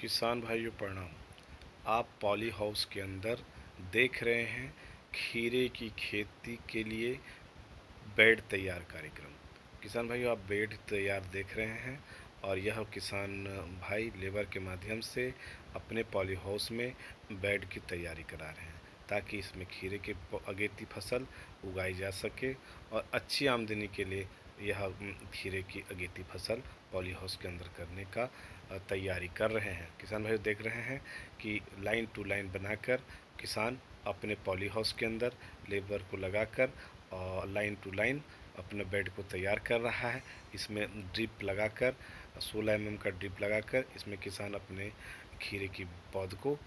किसान भाइयों, प्रणाम। आप पॉली हाउस के अंदर देख रहे हैं खीरे की खेती के लिए बेड तैयार कार्यक्रम। किसान भाइयों, आप बेड तैयार देख रहे हैं और यह किसान भाई लेबर के माध्यम से अपने पॉली हाउस में बेड की तैयारी करा रहे हैं ताकि इसमें खीरे के अगेती फ़सल उगाई जा सके और अच्छी आमदनी के लिए यह खीरे की अगेती फ़सल पॉली हाउस के अंदर करने का तैयारी कर रहे हैं। किसान भाई देख रहे हैं कि लाइन टू लाइन बनाकर किसान अपने पॉली हाउस के अंदर लेबर को लगाकर और लाइन टू लाइन अपने बेड को तैयार कर रहा है। इसमें ड्रिप लगाकर 16 एम का ड्रिप लगाकर इसमें किसान अपने खीरे की पौध को